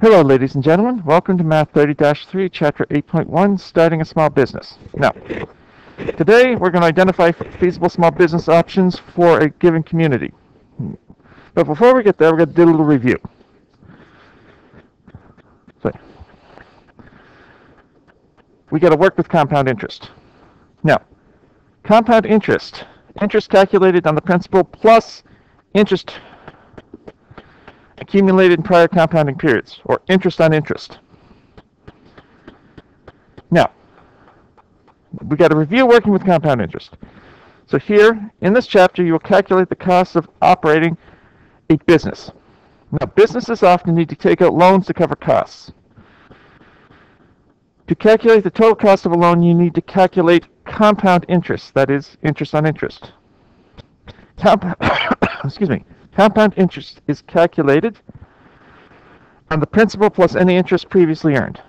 Hello, ladies and gentlemen. Welcome to Math 30-3, Chapter 8.1, Starting a Small Business. Now, today we're going to identify feasible small business options for a given community. But before we get there, we're going to do a little review. So, we got to work with compound interest. Now, compound interest, interest calculated on the principal plus interest accumulated in prior compounding periods, or interest on interest. Now, we've got to review working with compound interest. So here, in this chapter, you will calculate the cost of operating a business. Now, businesses often need to take out loans to cover costs. To calculate the total cost of a loan, you need to calculate compound interest, that is, interest on interest. Excuse me. Compound interest is calculated on the principal plus any interest previously earned.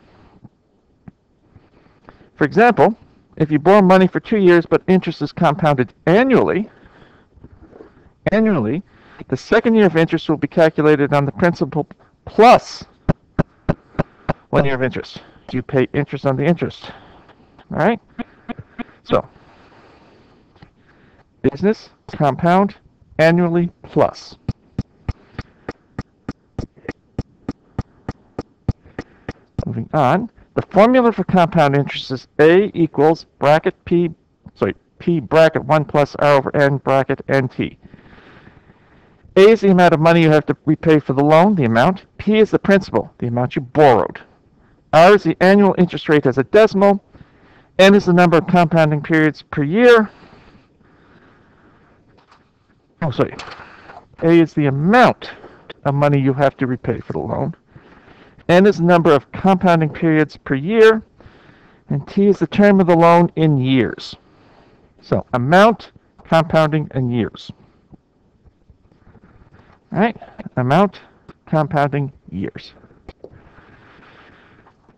For example, if you borrow money for two years but interest is compounded annually, annually, the second year of interest will be calculated on the principal plus one year of interest. You pay interest on the interest. All right? So, business, compound, annually plus. On, the formula for compound interest is A equals bracket P, sorry, P bracket 1 plus R over N bracket NT. A is the amount of money you have to repay for the loan, the amount. P is the principal, the amount you borrowed. R is the annual interest rate as a decimal. N is the number of compounding periods per year. Oh, sorry. A is the amount of money you have to repay for the loan. N is the number of compounding periods per year. And T is the term of the loan in years. So amount, compounding, and years. All right, amount, compounding, years.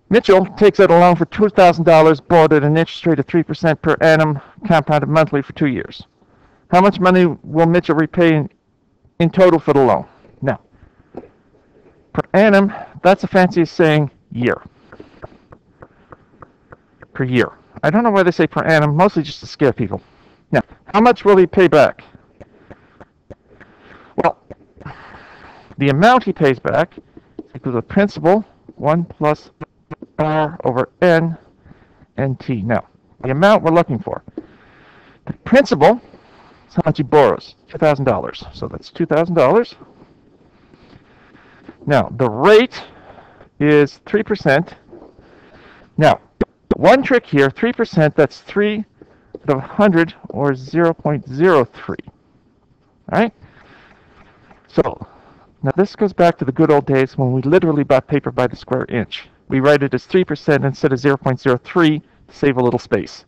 Mitchell takes out a loan for $2,000 borrowed at an interest rate of 3% per annum, compounded monthly for two years. How much money will Mitchell repay in, in total for the loan? Per annum, that's a fancy saying year. Per year. I don't know why they say per annum, mostly just to scare people. Now, how much will he pay back? Well, the amount he pays back is equal to the principal, 1 plus R over N and T. Now, the amount we're looking for. The principal is how much he borrows, $2,000. So that's $2,000. Now, the rate is 3%. Now, one trick here, 3%, that's 3 to the 100, or 0.03. All right? So, now this goes back to the good old days when we literally bought paper by the square inch. We write it as 3% instead of 0.03 to save a little space.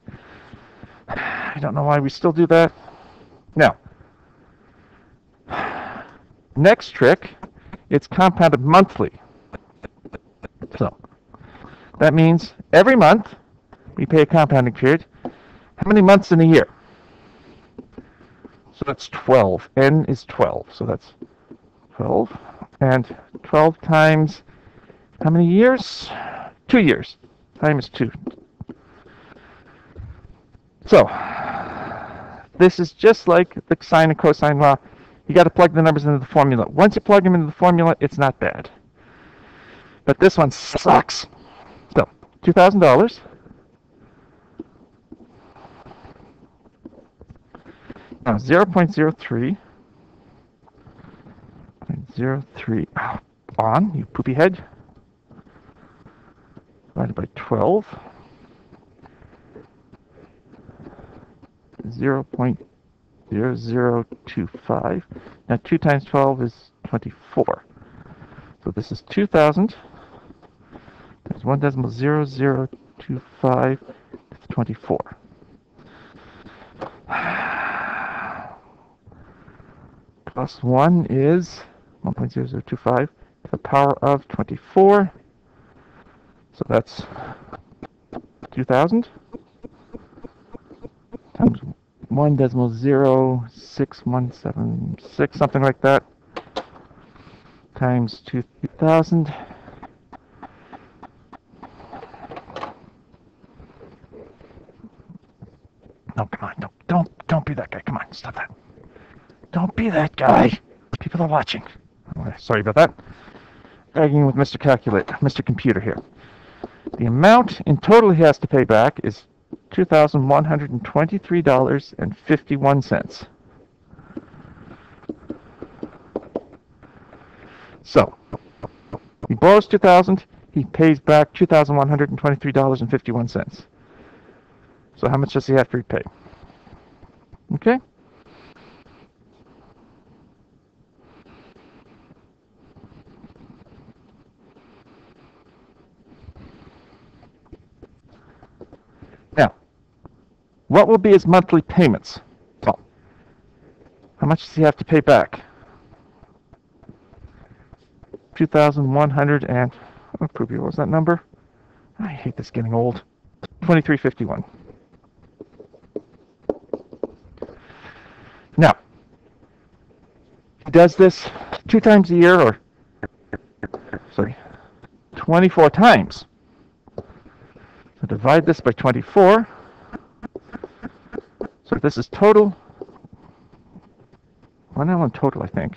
I don't know why we still do that. Now, next trick, it's compounded monthly. So, that means every month we pay a compounding period. How many months in a year? So that's 12. N is 12. So that's 12. And 12 times how many years? Two years. Time is two. So, this is just like the sine and cosine law. You got to plug the numbers into the formula. Once you plug them into the formula, it's not bad. But this one sucks. So, $2,000. Now, 0.03. 0.03 oh, on, you poopy head. Divided by 12. 0.0025. Now 2 times 12 is 24. So this is 2,000 times 1 decimal 0025 is 24. Plus 1 is 1.0025 to the power of 24. So that's 2,000 times one decimal zero six one seven six something like that times two thousand. No come on don't don't don't be that guy come on stop that. Don't be that guy. People are watching. Sorry about that. Arguing with mr calculator mr computer here. The amount in total he has to pay back is $2,123.51. So, he borrows 2000 he pays back $2,123.51. So how much does he have to repay? Okay? Now, what will be his monthly payments? Well, how much does he have to pay back? 2,100 and oh, poopy, what was that number? I hate this getting old. 2351. Now, he does this two times a year, or sorry, 24 times. So divide this by 24. This is total. One well, total, I think.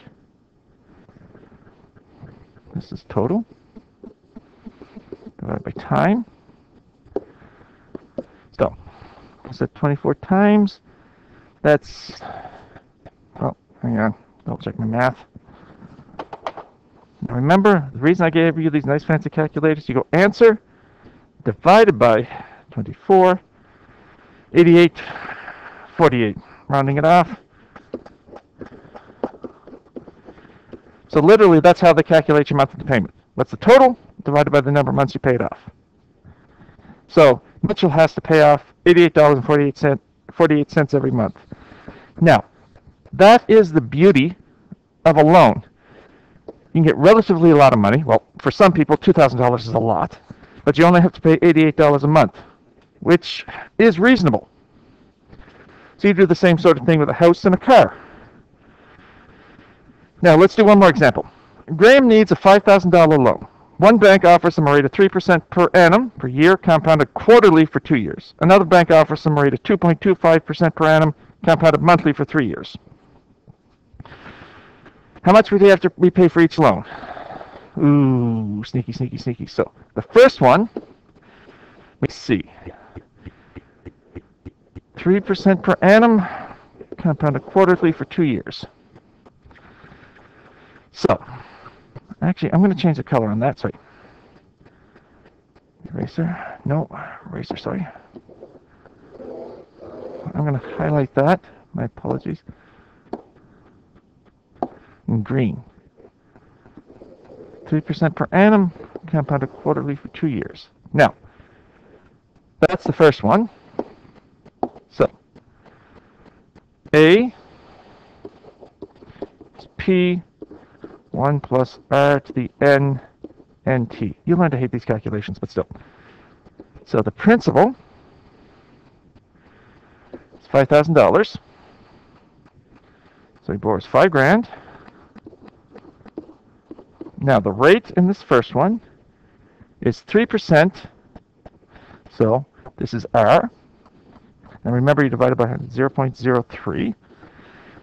This is total. Divided by time. So, is it 24 times? That's, oh, hang on, I'll check my math. Now remember, the reason I gave you these nice fancy calculators, you go answer divided by 24, 88, 48. Rounding it off. So literally, that's how they calculate your monthly payment. What's the total divided by the number of months you paid off? So Mitchell has to pay off $88.48 48 cents every month. Now, that is the beauty of a loan. You can get relatively a lot of money. Well, for some people, $2,000 is a lot. But you only have to pay $88 a month, which is reasonable. So you do the same sort of thing with a house and a car. Now, let's do one more example. Graham needs a $5,000 loan. One bank offers him a rate of 3% per annum per year, compounded quarterly for two years. Another bank offers him a rate of 2.25% per annum, compounded monthly for three years. How much would he have to repay for each loan? Ooh, sneaky, sneaky, sneaky. So the first one, let me see. 3% per annum, compounded quarterly for two years. So, actually, I'm going to change the color on that. Sorry. Eraser. No, eraser, sorry. I'm going to highlight that. My apologies. In green. 3% per annum, compounded quarterly for two years. Now, that's the first one. So, A is P 1 plus r to the n n t. You learn to hate these calculations, but still. So the principal is $5,000. So he borrows 5 grand. Now the rate in this first one is 3%. So this is R. And remember you divide it by 0.03.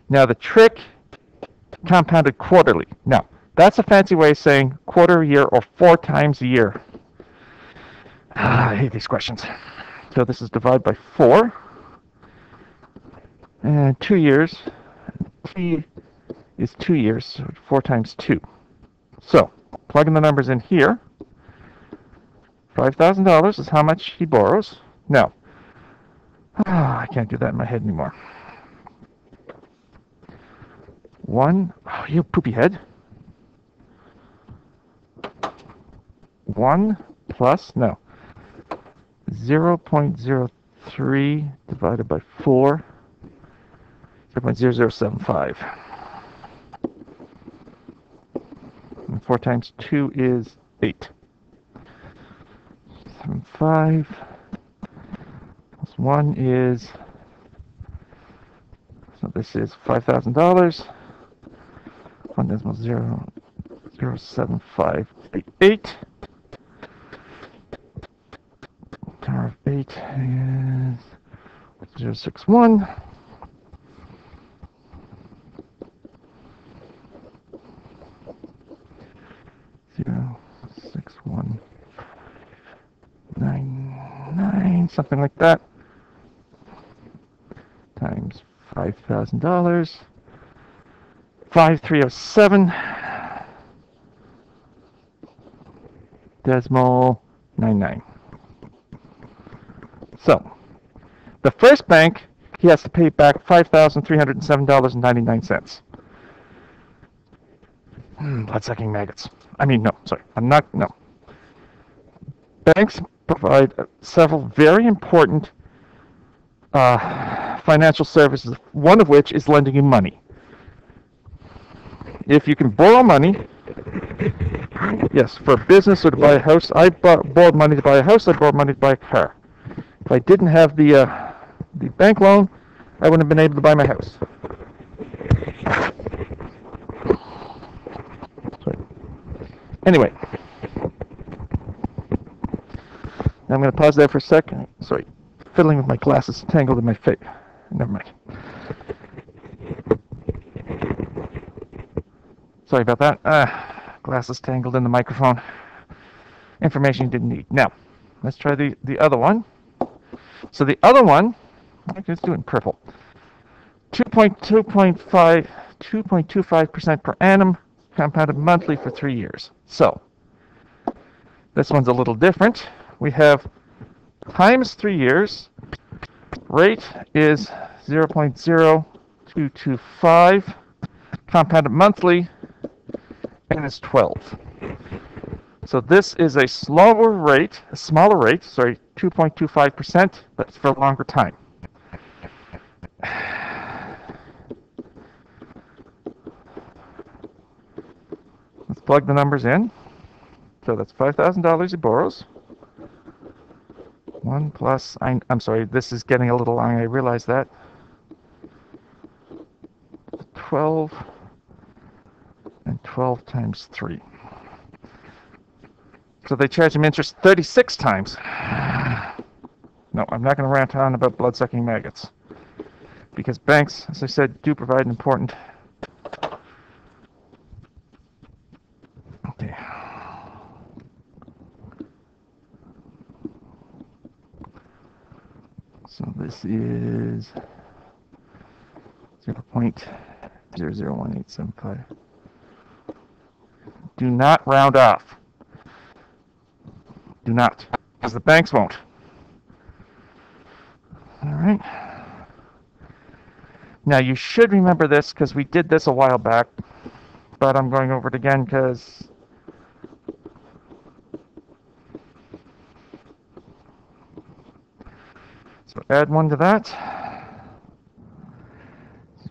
Now the trick compounded quarterly. Now, that's a fancy way of saying quarter a year or four times a year. Ah, I hate these questions. So this is divided by four. And two years. T is two years, so four times two. So, plugging the numbers in here. $5,000 is how much he borrows. Now, Ah, I can't do that in my head anymore. One, oh, you poopy head. One plus, no, 0 0.03 divided by 4, 0 0.0075. And 4 times 2 is 8. Seven five. One is, so this is $5,000. One decimal zero, zero seven five eight eight. Power of eight is zero six one. something like that times $5,000, 5307 decimal 99. So, the first bank, he has to pay back $5,307.99. Hmm, blood-sucking maggots. I mean, no, sorry, I'm not, no. Banks provide several very important uh, financial services, one of which is lending you money. If you can borrow money, yes, for a business or to buy a house, I borrowed money to buy a house, I borrowed money to buy a car. If I didn't have the, uh, the bank loan, I wouldn't have been able to buy my house. Sorry. Anyway, I'm going to pause there for a second. Sorry, fiddling with my glasses tangled in my face. Never mind. Sorry about that. Uh, glasses tangled in the microphone. Information you didn't need. Now, let's try the, the other one. So the other one, let's do it in purple. 2.2.5, 2.25% per annum, compounded monthly for three years. So, this one's a little different. We have times three years. Rate is 0.0225, compounded monthly, and it's 12. So this is a slower rate, a smaller rate, sorry, 2.25%, but it's for a longer time. Let's plug the numbers in. So that's $5,000 he borrows. 1 plus, I, I'm sorry, this is getting a little long, I realize that. 12 and 12 times 3. So they charge him interest 36 times. No, I'm not going to rant on about blood-sucking maggots. Because banks, as I said, do provide an important... Okay. So is 0 0.001875. Do not round off. Do not, because the banks won't. All right. Now you should remember this because we did this a while back, but I'm going over it again because add one to that.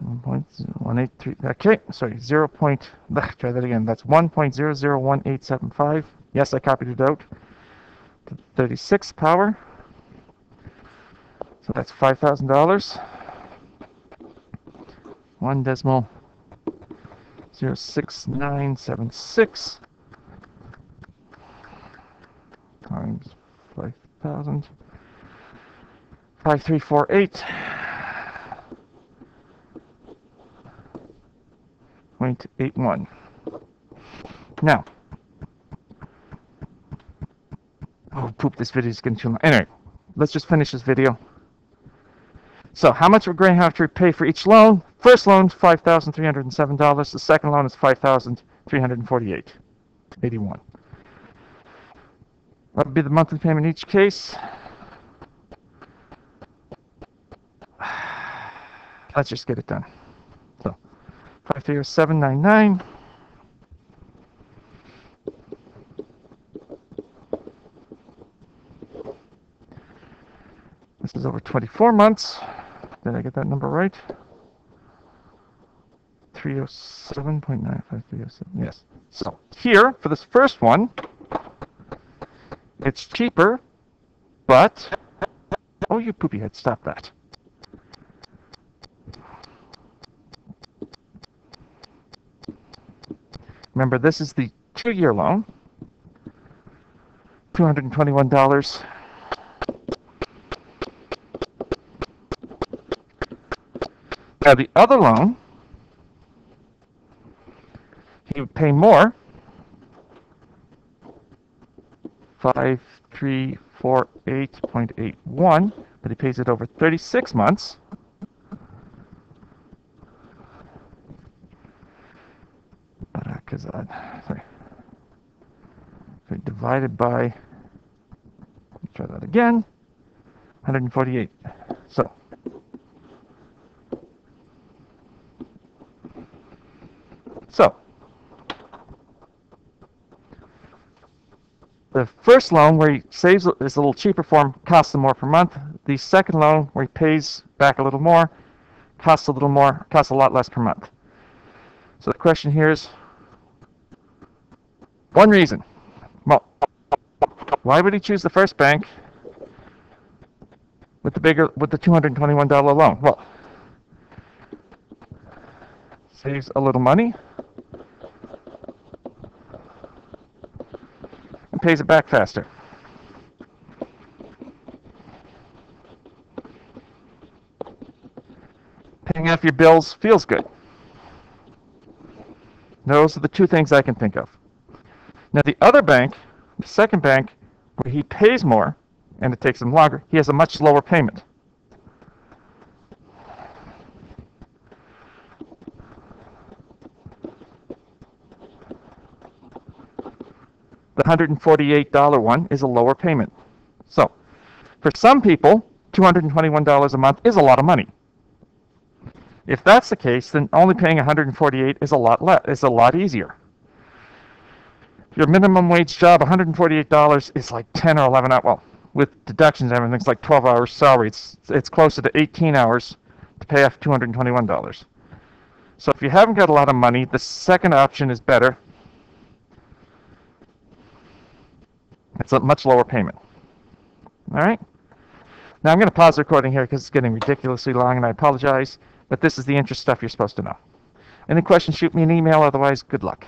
1.183. Okay, sorry, 0. Point, try that again. That's 1.001875. Yes, I copied it out. 36 power. So that's $5,000. One decimal zero six nine seven six 5348. 0.81. Now, oh poop, this video is getting too long. Anyway, let's just finish this video. So, how much would Graham have to pay for each loan? First loan is five thousand three hundred and seven dollars. The second loan is five thousand three hundred and forty-eight eighty-one. That would be the monthly payment in each case. Let's just get it done. So 53799. This is over 24 months. Did I get that number right? 307.9537. Yes. So here, for this first one, it's cheaper, but... Oh, you poopy head, stop that. Remember, this is the two-year loan. $221. Now the other loan, he would pay more, five 348.81, but he pays it over 36 months. Barakazad. Sorry. So divided by, try that again, 148. So, so the first loan where he saves is a little cheaper for him, costs him more per month. The second loan where he pays back a little more, costs a little more, costs a lot less per month. So the question here is one reason. Well, why would he choose the first bank with the bigger with the $221 loan? Well, saves a little money and pays it back faster. Paying off your bills feels good. Those are the two things I can think of. Now, the other bank, the second bank, where he pays more and it takes him longer, he has a much lower payment. The $148 one is a lower payment. So, for some people, $221 a month is a lot of money. If that's the case, then only paying 148 is a lot less, is a lot easier. Your minimum wage job, $148 is like 10 or 11 hours. Well, with deductions and everything, it's like 12 hours salary. It's it's closer to 18 hours to pay off $221. So if you haven't got a lot of money, the second option is better. It's a much lower payment. All right. Now I'm going to pause the recording here because it's getting ridiculously long, and I apologize. But this is the interest stuff you're supposed to know. Any questions, shoot me an email. Otherwise, good luck.